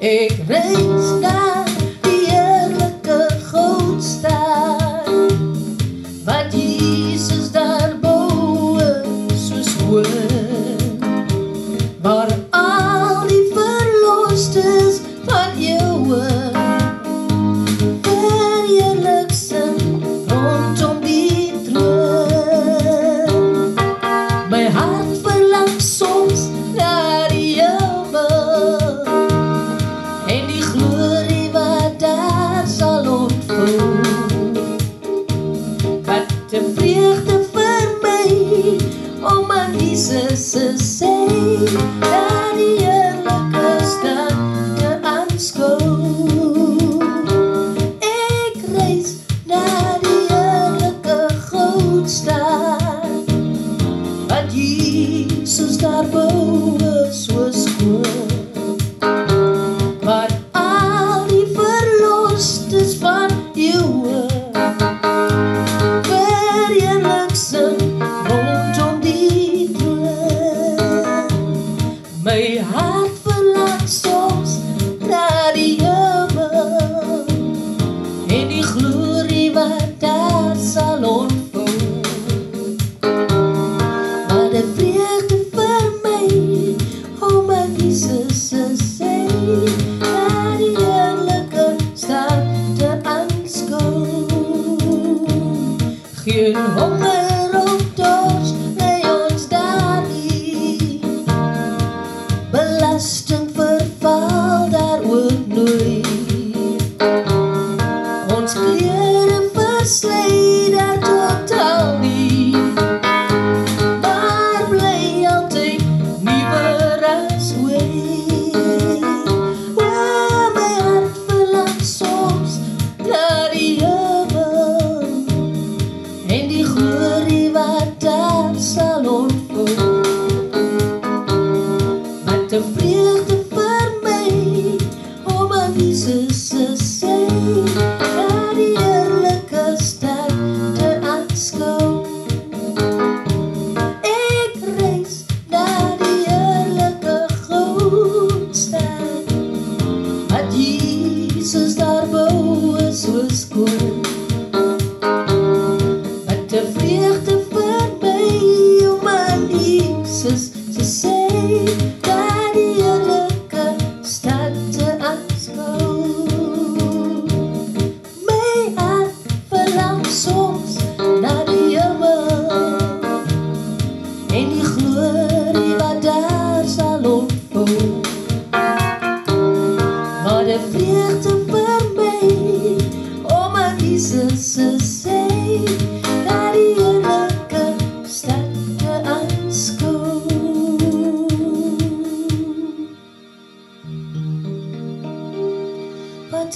ache. You hold. the.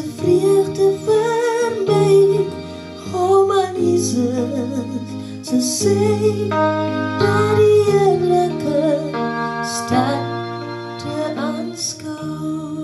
ganze vreugde van mij, om aan Jezus ze zijn, dat die eerlijke staat te aanschouwen.